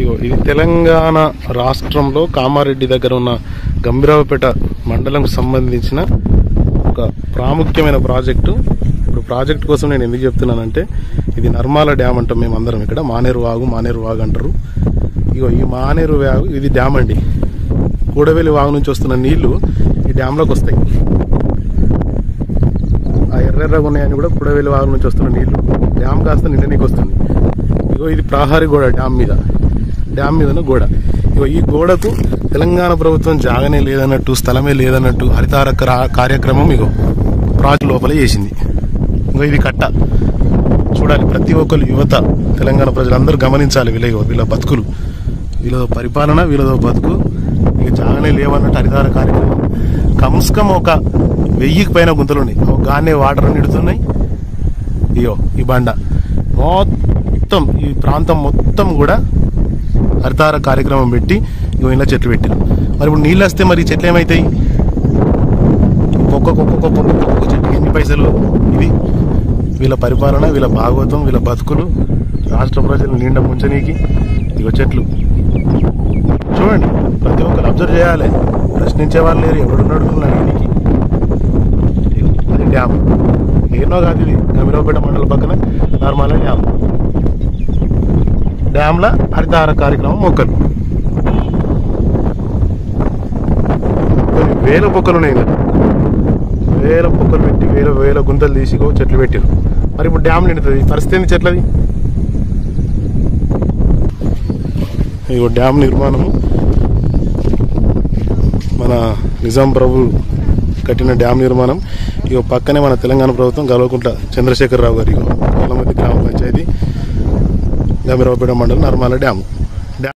ఇగో ఇది తెలంగాణ రాష్ట్రంలో కామారెడ్డి దగ్గర ఉన్న గంభీరావుపేట మండలంకు సంబంధించిన ఒక ప్రాముఖ్యమైన ప్రాజెక్టు. ఇప్పుడు ప్రాజెక్ట్ కోసం నేను ఎందుకు చెప్తున్నానంటే ఇది నర్మాల డ్యామ్ అంటాం మేము అందరం ఇక్కడ. మానేరు వాగు మానేరు వాగు అంటారు. ఇగో ఈ మానేరు వాగు ఇది డ్యామ్ అండి. కూడవేలి వాగు నుంచి వస్తున్న నీళ్ళు ఈ డ్యామ్లోకి వస్తాయి. ఆ ఎర్రెర్రగా ఉన్నాయని కూడా కూడవేలి వాగు నుంచి వస్తున్న నీళ్ళు డ్యామ్ కాస్త నిండనీకి వస్తుంది ఇగో ఇది ప్రహారీ గోడ డ్యామ్ మీద. డ్యామ్ మీద గోడ. ఇగో ఈ గోడకు తెలంగాణ ప్రభుత్వం జాగనే లేదన్నట్టు స్థలమే లేదన్నట్టు హరితార క్రా- కార్యక్రమం ఇగో ప్రాజెక్ట్ లోపల చేసింది. ఇంకో ఇది కట్ట. చూడాలి ప్రతి ఒక్కరు యువత తెలంగాణ ప్రజలందరూ గమనించాలి వీళ్ళ వీళ్ళ బతుకులు. వీళ్ళ పరిపాలన వీళ్ళ బతుకు ఇక జాగనే లేవన్నట్టు హరితార కార్యక్రమం. కమ్స్కం ఒక వెయ్యికి పైన గుంతలు ఉన్నాయి. ఒక గానే వాటర్ నిడుతున్నాయి ఇయో ఈ బండ. మొత్తం ఈ ప్రాంతం మొత్తం కూడా హరితార కార్యక్రమం పెట్టి ఇగో ఇలా చెట్లు పెట్టారు. మరి ఇప్పుడు నీళ్ళు వస్తే మరి చెట్లు ఏమవుతాయి ఒక్కొక్క ఒక్కొక్క ఒక్కొక్క చెట్టుకి ఎన్ని పైసలు? ఇది వీళ్ళ పరిపాలన వీళ్ళ భాగవతం వీళ్ళ బతుకులు రాష్ట్ర ప్రజలు నిండా ముంచనీకి ఇగో చెట్లు. చూడండి ప్రతి ఒక్కరు అబ్జర్వ్ చేయాలి. ప్రశ్నించే వాళ్ళు లేరు ఎవడున్నాడు అడిగినకి అది డ్యామ్. ఎన్నో కాదు ఇది. గమిరావుపేట మండల పక్కన నార్మల్ డ్యామ్. డ్యామ్ల హరితహార కార్యక్రమం మొక్కలు. కొన్ని వేల మొక్కలు ఉన్నాయి కదా. వేల మొక్కలు పెట్టి వేల వేల గుంతలు తీసి చెట్లు పెట్టారు. మరి ఇప్పుడు డ్యామ్ నిండుతుంది. పరిస్థితి ఏంది చెట్లది? ఇగో డ్యామ్ నిర్మాణము. మన నిజాం ప్రభు కట్టిన డ్యామ్ నిర్మాణం. ఇగో పక్కనే మన తెలంగాణ ప్రభుత్వం గలవకుంట చంద్రశేఖరరావు గారి కొలమతి గ్రామ పంచాయతీ. గమిరావుపేట మండలం నర్మాల డ్యామ్